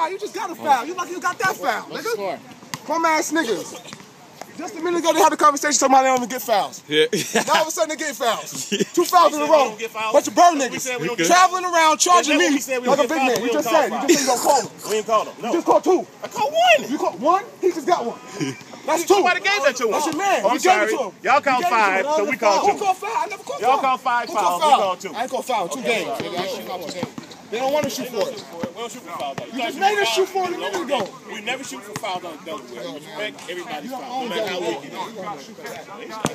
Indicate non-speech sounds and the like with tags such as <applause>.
foul. You just got a foul. You like you got that foul, nigga. Bum ass niggas. Just a minute ago, they had a conversation talking about they don't even get fouls. <laughs> Yeah. Now all of a sudden they get fouls. <laughs> Two fouls in a row. don't get fouls. Bunch of bird niggas. said we Traveling around charging me we said we like a big get man. fouls. You We just said. call You just said you don't call him. We ain't called him. You just called two. I called one. You called one? He just got one. <laughs> That's two. Somebody gave that to him. That's your man. Oh, I'm We gave it sorry. to him. Y'all We called gave it to five, so we called Who two. called five? I never called five. Y'all five. called five fouls. We foul? called two. I ain't called foul. Two games. Nigga. I ain't called two games. They don't want to shoot for it. We don't shoot for fouls. You just made us shoot for it a minute ago. We never shoot for fouls on Delaware. We respect everybody's foul, no matter how Delaware. wicked it is.